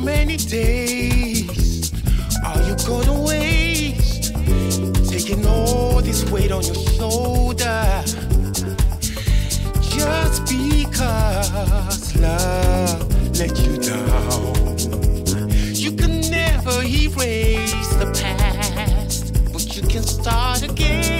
How many days are you gonna waste? Taking all this weight on your shoulder just because love let you down. You can never erase the past, but you can start again.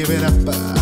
Nobody but you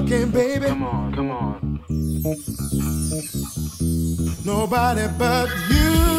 game, baby. come on, come on. Nobody but you.